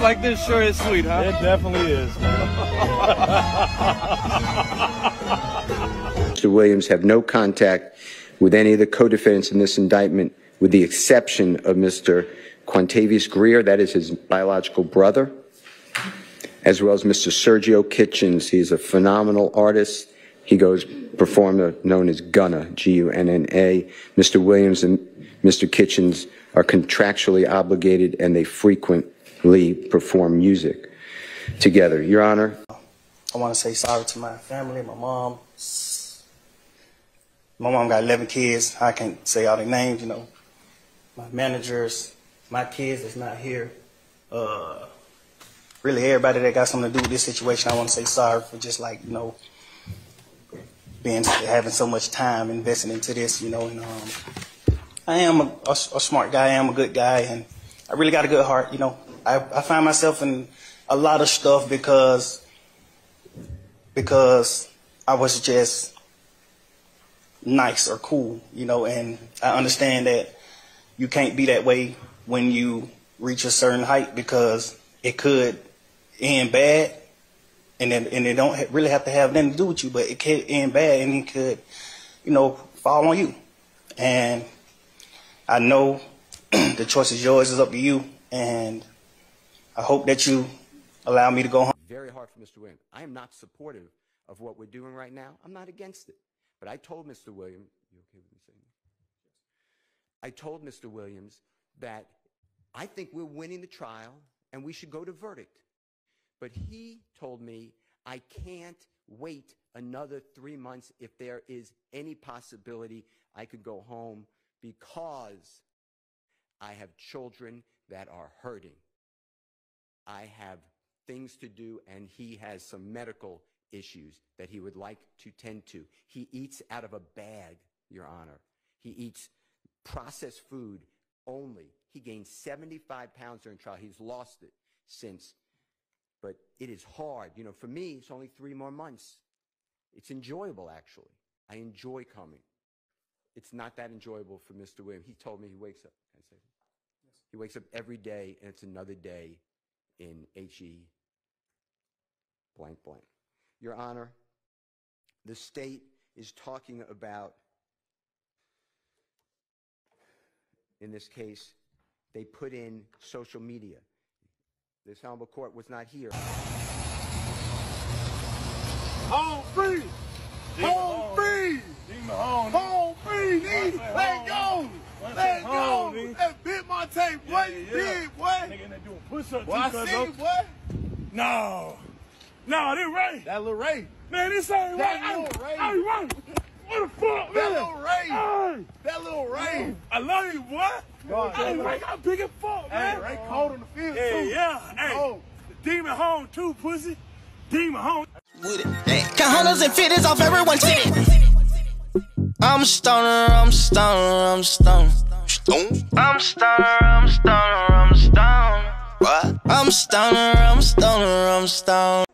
like this sure is sweet, huh? It definitely is. Mr. Williams have no contact with any of the co-defendants in this indictment, with the exception of Mr. Quantavious Grier, that is his biological brother, as well as Mr. Sergio Kitchens. He's a phenomenal artist. He goes performer uh, known as Gunna, G-U-N-N-A. Mr. Williams and Mr. Kitchens are contractually obligated and they frequently perform music together. Your Honor. I want to say sorry to my family, my mom. My mom got 11 kids. I can't say all their names, you know. My managers, my kids that's not here. Uh, really, everybody that got something to do with this situation, I want to say sorry for just like, you know, being having so much time investing into this, you know. And um, I am a, a, a smart guy. I am a good guy, and I really got a good heart, you know. I, I find myself in a lot of stuff because because I was just nice or cool, you know, and I understand that you can't be that way when you reach a certain height because it could end bad and then, and it don't really have to have nothing to do with you, but it could end bad and it could, you know, fall on you. And I know the choice is yours, it's up to you, and I hope that you allow me to go home. Very hard for Mr. Williams. I am not supportive of what we're doing right now. I'm not against it. But I told Mr. Williams, you okay with me saying that? I told Mr. Williams that I think we're winning the trial and we should go to verdict. But he told me I can't wait another three months if there is any possibility I could go home because I have children that are hurting. I have things to do and he has some medical issues that he would like to tend to. He eats out of a bag, Your Honor. He eats processed food only. He gained 75 pounds during trial. He's lost it since. But it is hard. You know, for me, it's only three more months. It's enjoyable, actually. I enjoy coming. It's not that enjoyable for Mr. Williams. He told me he wakes up. Can I say yes. He wakes up every day, and it's another day in HE blank blank. Your Honor, the state is talking about, in this case, they put in social media. This honorable court was not here. Home free! Home free! Home free, nigga! Let go! Let go! That bit my tape, boy. You big, boy. Nigga, they doing push-ups. Boy, I see you. No. No, this Ray. That little Ray. Man, this ain't that Ray. Little Ray. Hey, Ray. What the fuck, man? That little Ray. Hey. That little Ray. I love you, boy. God, hey, Ray got big as fuck, man. Ray cold on the field, yeah, too. Yeah, Hey, cold. the demon home, too, pussy. Demon home. With it. Got hundreds and fifties off everyone titty. I'm stoner, I'm stoner, I'm a stoner. I'm stoner, I'm stoner, I'm stoner. What? I'm stoner, I'm stoner, I'm stoner.